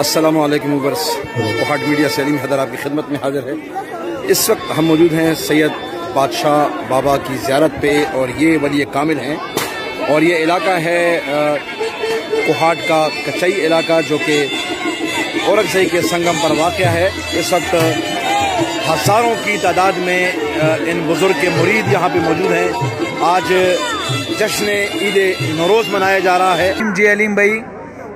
असलम वर्स। कोहाट मीडिया सलीम हैदर आपकी खिदमत में हाजिर है। इस वक्त हम मौजूद हैं सैयद बादशाह बाबा की ज़्यारत पे और ये वली कामिल हैं और ये इलाका है कोहाट का कचई इलाका जो कि औरंगजई के संगम पर वाक़ है। इस वक्त हज़ारों की तादाद में इन बुज़ुर्ग के मुरीद यहाँ पे मौजूद हैं। आज जश्न ईद नरोज़ मनाया जा रहा है। जी अलीम भाई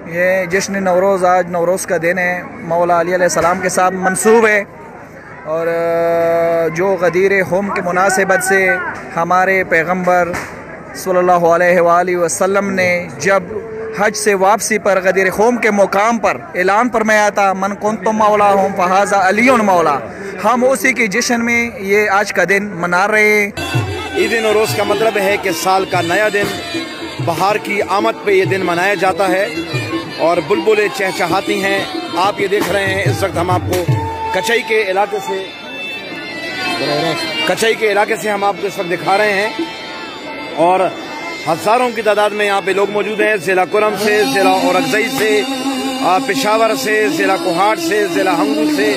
ये जश्न नवरोज़, आज नवरोज़ का दिन है, मौला अली सलाम के साथ मंसूब है। और जो गदीर होम के मुनासिबत से हमारे पैगंबर सल्लल्लाहु अलैहि वसल्लम ने जब हज से वापसी पर, गदीर होम के मुकाम पर ऐलान पर मैं आता मन कौन तो मौला होम, फहाजा अली मौला। हम उसी के जश्न में ये आज का दिन मना रहे हैं। ईद नरोज़ का मतलब है कि साल का नया दिन, बहार की आमद पे ये दिन मनाया जाता है। और बुलबुलें चहचहाती हैं। आप ये देख रहे हैं, इस वक्त हम आपको कचई के इलाके से कचई के इलाके से हम आपको इस वक्त दिखा रहे हैं। और हज़ारों की तादाद में यहाँ पे लोग मौजूद हैं। ज़िला कुरम से, ज़िला औरकजई से पेशावर से, ज़िला कोहाट से, ज़िला हंगू से।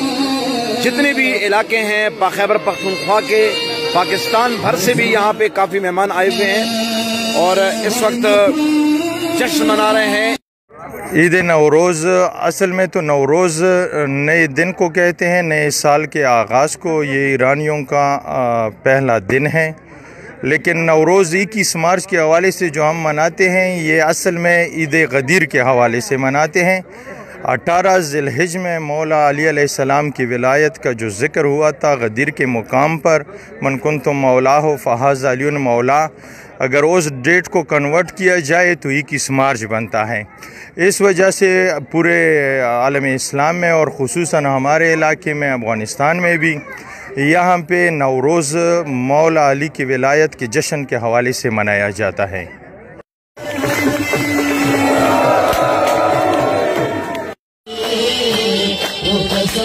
जितने भी इलाके हैं खैबर पख्तूनख्वा के, पाकिस्तान भर से भी यहाँ पे काफ़ी मेहमान आए हुए हैं। और इस वक्त जश्न मना रहे हैं। ईद नवरोज़, असल में तो नवरोज़ नए दिन को कहते हैं, नए साल के आगाज़ को, ये ईरानियों का पहला दिन है। लेकिन नवरोज़ इक्कीस मार्च के हवाले से जो हम मनाते हैं, ये असल में ईद गदीर के हवाले से मनाते हैं। अठारह जिलहिज में मौला अली सलाम की विलायत का जो ज़िक्र हुआ था गदीर के मुकाम पर मनकुन तो मौला हो फ़हाज अली मौला, अगर उस डेट को कन्वर्ट किया जाए तो इक्कीस मार्च बनता है। इस वजह से पूरे आलम इस्लाम में और ख़ुसूस हमारे इलाके में, अफ़गानिस्तान में भी, यहाँ पे नवरोज़ मौला अली की विलायत के जश्न के हवाले से मनाया जाता है।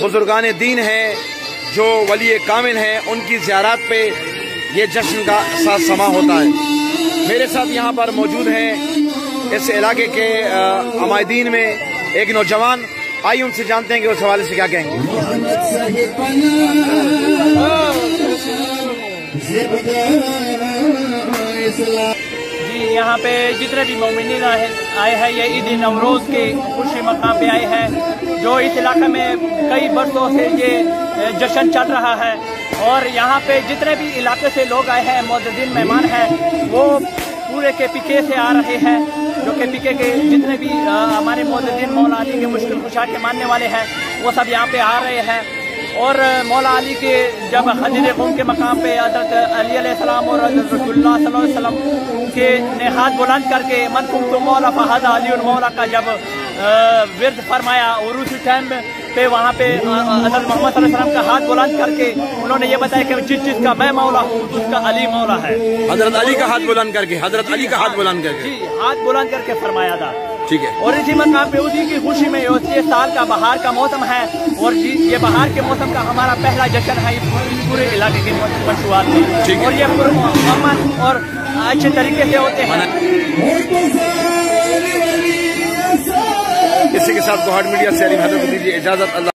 बुजुर्गान दीन हैं, जो वली कामिल हैं, उनकी ज़्यारत पे ये जश्न का साथ समा होता है। मेरे साथ यहाँ पर मौजूद हैं इस इलाके के अमायदीन में एक नौजवान। आइए उनसे जानते हैं कि उस हवाले से क्या कहेंगे। जी, यहाँ पे जितने भी मोमिन आए हैं ये ईद नवरोज़ के खुशी मकाम पे आए हैं। जो इस इलाके में कई बरसों से ये जश्न चल रहा है, और यहाँ पे जितने भी इलाके से लोग आए हैं मोदीन मेहमान हैं, वो पूरे के पीके से आ रहे हैं, जो के पीके के जितने भी हमारे मोजदीन मौला अली के मुश्किल कुशा के मानने वाले हैं, वो सब यहाँ पे आ रहे हैं, और मौला अली के जब हजर कौम के मकाम पे हज़रत अली सलाम और हज़रत के ने हाथ बुलंद करके, मन कुम तो मौला फहाजा अली मौला का जब विरद फरमाया और उस टाइम पे वहाँ पे हज़रत मोहम्मद वसल्लम का हाथ बुलंद करके उन्होंने ये बताया कि जिस चीज़ का मैं मौला हूँ उसका अली मौला है। हज़रत अली का हाथ बुलंद करके हज़रत अली का हाथ बुलंद करके। जी हाथ बुलंद करके फरमाया था। ठीक है। और इसी मकाम पे उसी की खुशी में ये साल का बहार का मौसम है और ये बहार के मौसम का हमारा पहला जश्न है इस पूरे इलाके के मशुआत में। और ये पुरमन और अच्छे तरीके से होते हैं। इसी के साथ गोहाट मीडिया से अली दीजिए इजाज़त अल्लाह